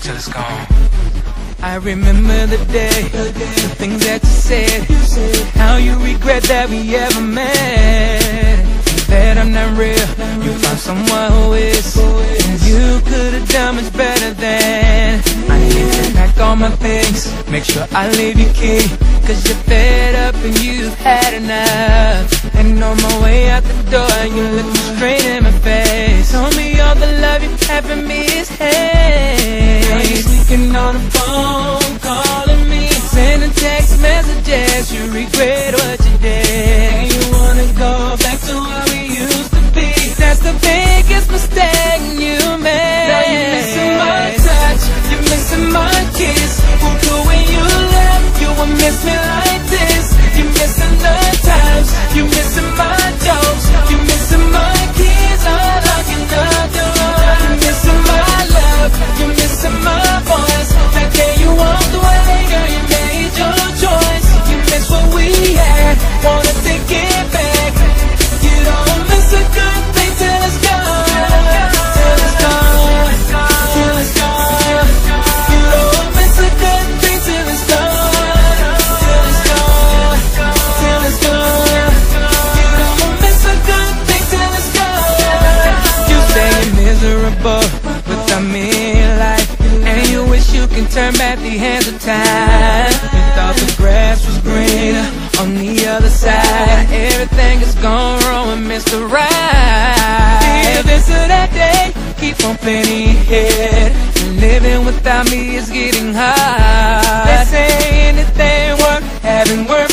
till it's gone. I remember the day, the things that you said, how you regret that we ever met. That I'm not real, you found someone who is, and you could have done much better than. I need to pack all my things, make sure I leave you key, cause you're fed up and you've had enough. And on my way out the door, you look straight in my face. Told me all the love you have for me is hate. Now on the phone, calling me, sending text messages. You regret what without me in life, and you wish you can turn back the hands of time. You thought the grass was greener on the other side. Everything is gone wrong with Mr. Right. Feel this or that day, keep on planning in your head. And living without me is getting hard. They say anything worth having worth